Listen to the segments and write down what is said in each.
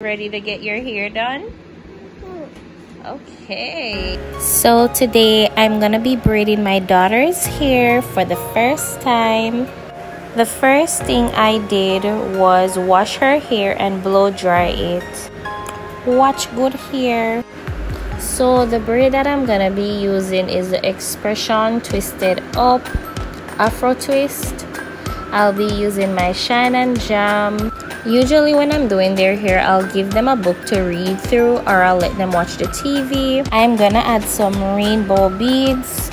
Ready to get your hair done? Okay. So today I'm gonna be braiding my daughter's hair for the first time. The first thing I did was wash her hair and blow dry it. Watch good hair. So the braid that I'm gonna be using is the Expression Twisted Up Afro Twist. I'll be using my Shine and Jam Usually when I'm doing their hair, I'll give them a book to read through or I'll let them watch the TV. I'm gonna add some rainbow beads.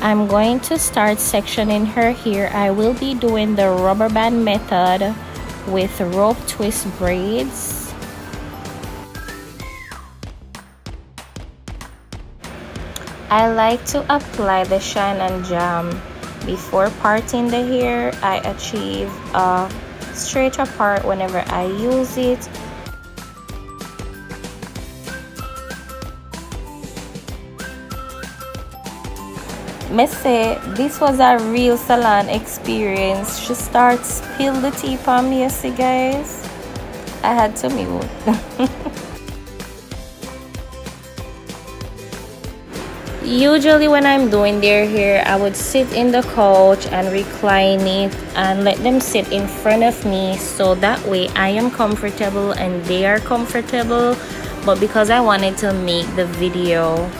I'm going to start sectioning her hair. I will be doing the rubber band method with rope twist braids. I like to apply the shine and jam before parting the hair. I achieve a straighter part whenever I use it. Me say this was a real salon experience. She starts spill the tea on me, you see guys. I had to mute. usually when i'm doing their hair i would sit in the couch and recline it and let them sit in front of me. So that way i am comfortable and they are comfortable. But because i wanted to make the video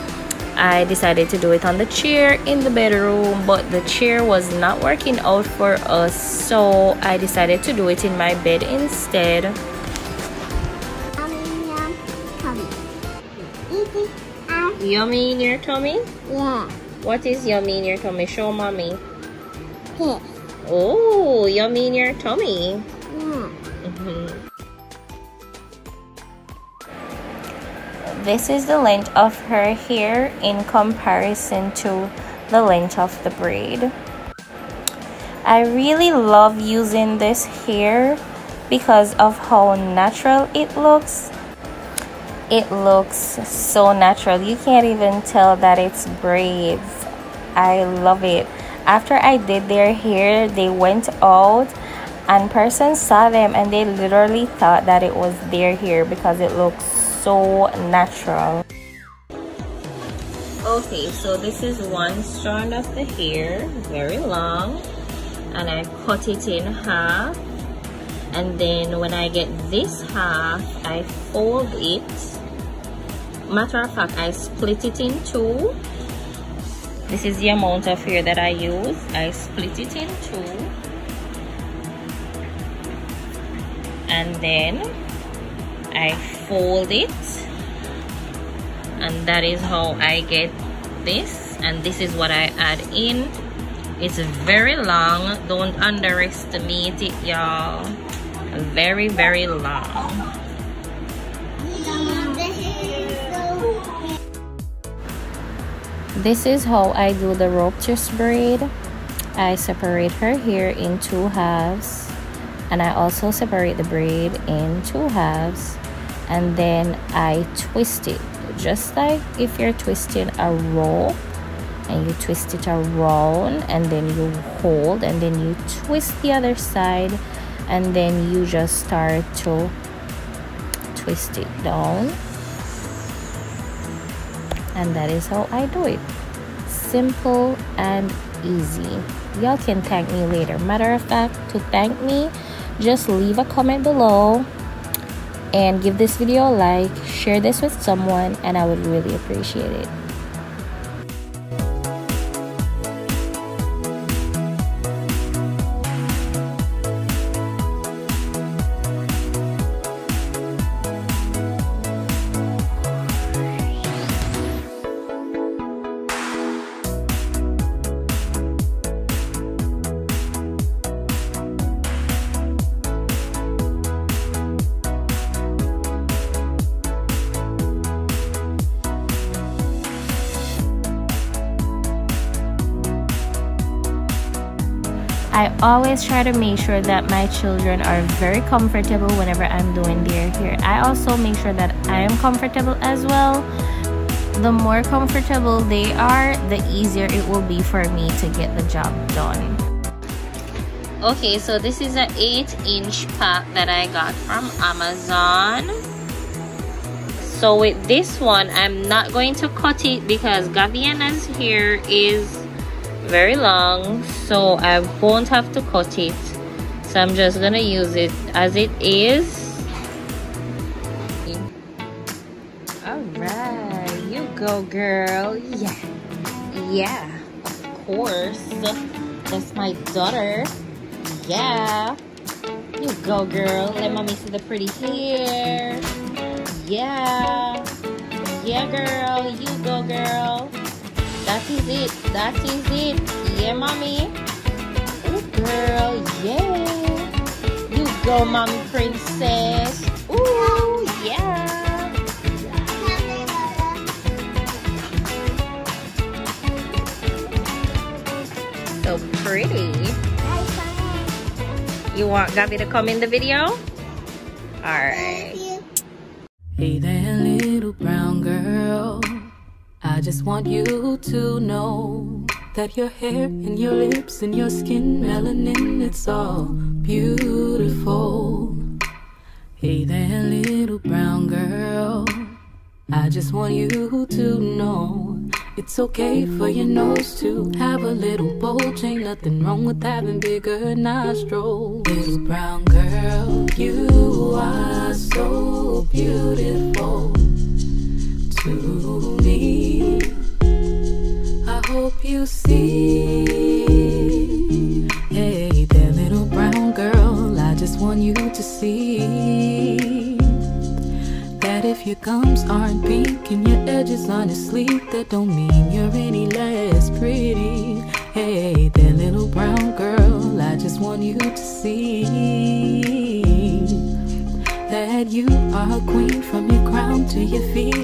i decided to do it on the chair in the bedroom. But the chair was not working out for us so i decided to do it in my bed instead Yummy in your tummy? Yeah. What is yummy in your tummy? Show mommy. Yes. Oh, yummy in your tummy. Yeah. Mm -hmm. This is the length of her hair in comparison to the length of the braid. I really love using this hair because of how natural it looks it looks so natural. You can't even tell that it's braids. I love it. After i did their hair they went out and persons saw them and they literally thought that it was their hair because it looks so natural. Okay so this is one strand of the hair very long and i cut it in half and then when I get this half I fold it. Matter of fact I split it in two. This is the amount of hair that I use. I split it in two. And then I fold it. And that is how I get this. And this is what I add in. It's very long. Don't underestimate it y'all very very long. This is how I do the rope twist braid. I separate her hair in two halves and I also separate the braid in two halves and then I twist it. Just like if you're twisting a rope and you twist it around and then you hold and then you twist the other side and then you just start to twist it down. And that is how I do it. Simple and easy. Y'all can thank me later. Matter of fact to thank me just leave a comment below and give this video a like share this with someone and I would really appreciate it I always try to make sure that my children are very comfortable whenever I'm doing their hair. I also make sure that I am comfortable as well. The more comfortable they are, the easier it will be for me to get the job done. okay so this is an 8 inch pack that I got from Amazon so with this one I'm not going to cut it because Gaviana's hair is very long so I won't have to cut it so I'm just gonna use it as it is all right you go girl yeah yeah of course that's my daughter yeah. You go, girl. Let mommy see the pretty hair. Yeah. Yeah, girl. You go, girl. That is it. That is it. Yeah, mommy. Ooh, girl. Yeah. You go, mommy princess. Ooh, yeah. So pretty. You want Gabby to come in the video? Alright. Hey there, I just want you to know that your hair and your lips and your skin, melanin, it's all beautiful. Hey there, little brown girl. I just want you to know it's okay for your nose to have a little bulge. Ain't nothing wrong with having bigger nostrils. Little brown girl, you are so beautiful to see. Hey, there, little brown girl, I just want you to see That if your gums aren't pink and your edges aren't asleep, that don't mean you're any less pretty. Hey, that little brown girl, I just want you to see that you are a queen from your crown to your feet.